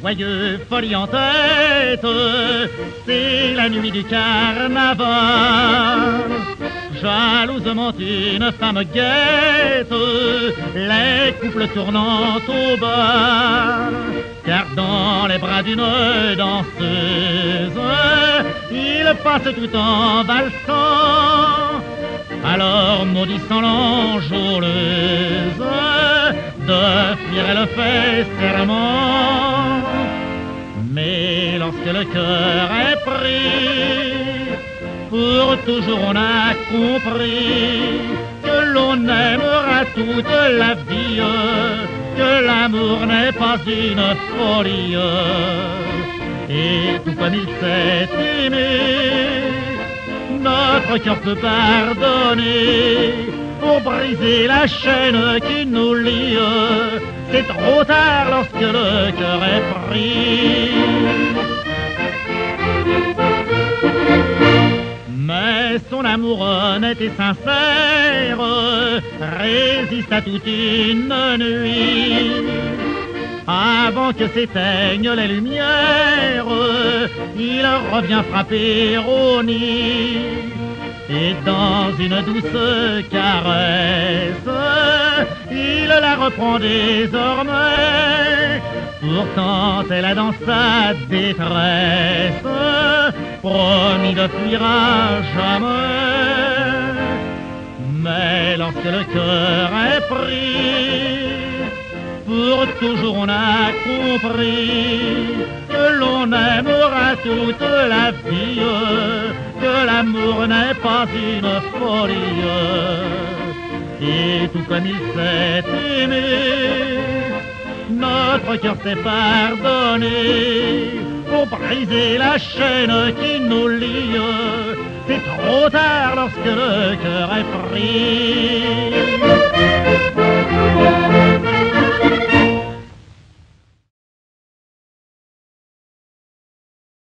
joyeux, folie en tête, c'est la nuit du carnaval. Jalousement une femme guette les couples tournant au bas, car dans les bras d'une danseuse, il passe tout en valsant. Alors maudissant l'enjôleuse, d'offrir elle fait serment. Mais lorsque le cœur est pris, pour toujours on a compris que l'on aimera toute la vie, que l'amour n'est pas une folie. Et tout comme il s'est aimé, notre cœur peut pardonner pour briser la chaîne qui nous lie. C'est trop tard lorsque le cœur est pris. Mais son amour honnête et sincère résiste à toute une nuit. Avant que s'éteignent les lumières, il revient frapper au nid. Et dans une douce caresse, il la reprend désormais. Pourtant, elle a dans sa détresse promis de fuir à jamais. Mais lorsque le cœur est pris, pour toujours on a compris que l'on aimera toute la vie, l'amour n'est pas une folie. Et tout comme il s'est aimé, notre cœur s'est pardonné pour briser la chaîne qui nous lie. C'est trop tard lorsque le cœur est pris.